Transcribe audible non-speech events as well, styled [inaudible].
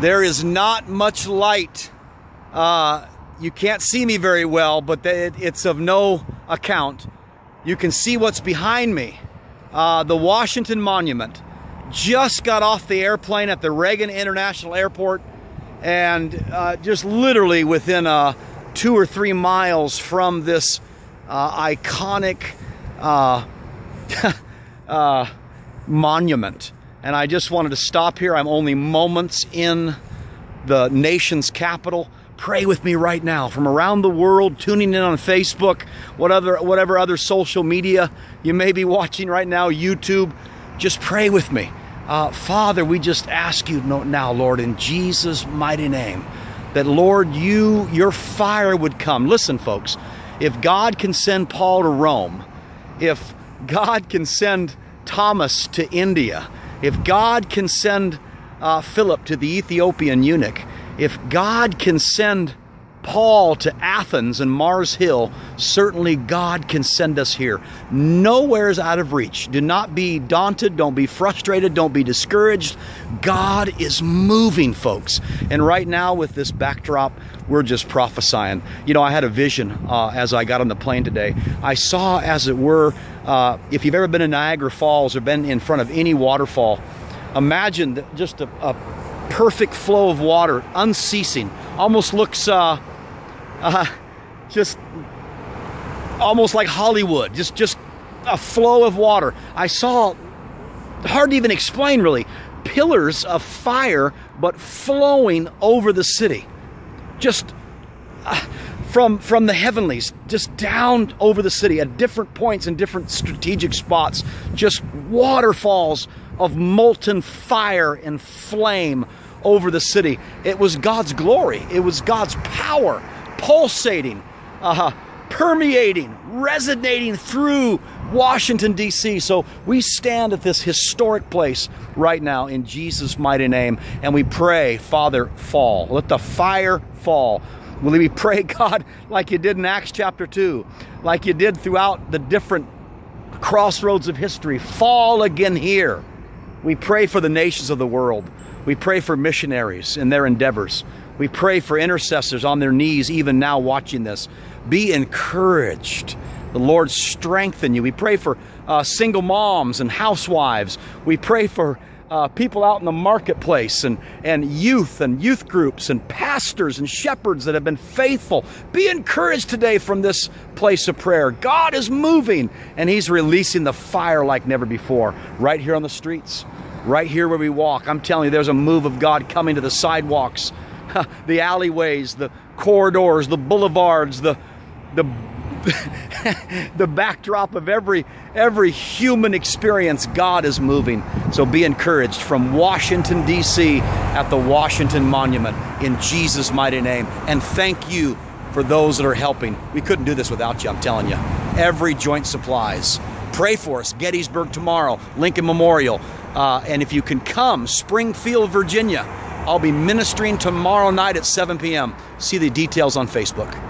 There is not much light. Uh, you can't see me very well, but it's of no account. You can see what's behind me. Uh, the Washington Monument. Just got off the airplane at the Reagan International Airport and uh, just literally within uh, two or three miles from this uh, iconic uh, [laughs] uh, monument. And I just wanted to stop here. I'm only moments in the nation's capital. Pray with me right now from around the world, tuning in on Facebook, whatever, whatever other social media you may be watching right now, YouTube. Just pray with me. Uh, Father, we just ask you now, Lord, in Jesus' mighty name, that Lord, you, your fire would come. Listen, folks, if God can send Paul to Rome, if God can send Thomas to India, if God can send uh, Philip to the Ethiopian eunuch, if God can send Paul to Athens and Mars Hill, certainly God can send us here. Nowhere is out of reach. Do not be daunted. Don't be frustrated. Don't be discouraged. God is moving, folks. And right now, with this backdrop, we're just prophesying. You know, I had a vision uh, as I got on the plane today. I saw, as it were, uh, if you've ever been in Niagara Falls or been in front of any waterfall, imagine just a, a perfect flow of water, unceasing. Almost looks uh, uh, just almost like Hollywood, just just a flow of water. I saw hard to even explain really pillars of fire but flowing over the city. Just uh, from from the heavenlies just down over the city at different points and different strategic spots. Just waterfalls of molten fire and flame over the city. It was god's glory. It was god's power pulsating, uh, permeating, resonating through Washington, D.C. So we stand at this historic place right now in Jesus' mighty name and we pray, Father, fall. Let the fire fall. Will we pray, [laughs] God, like you did in Acts chapter 2, like you did throughout the different crossroads of history? Fall again here. We pray for the nations of the world. We pray for missionaries in their endeavors. We pray for intercessors on their knees, even now watching this. Be encouraged. The Lord strengthen you. We pray for uh, single moms and housewives. We pray for uh, people out in the marketplace and, and youth and youth groups and pastors and shepherds that have been faithful. Be encouraged today from this place of prayer. God is moving and He's releasing the fire like never before right here on the streets, right here where we walk. I'm telling you, there's a move of God coming to the sidewalks [laughs] the alleyways, the corridors, the boulevards, the the [laughs] the backdrop of every every human experience God is moving. So be encouraged from Washington D.C. at the Washington Monument in Jesus mighty name and thank you for those that are helping. We couldn't do this without you, I'm telling you. Every joint supplies. Pray for us. Gettysburg tomorrow, Lincoln Memorial. Uh, and if you can come, Springfield, Virginia. I'll be ministering tomorrow night at 7 p.m. See the details on Facebook.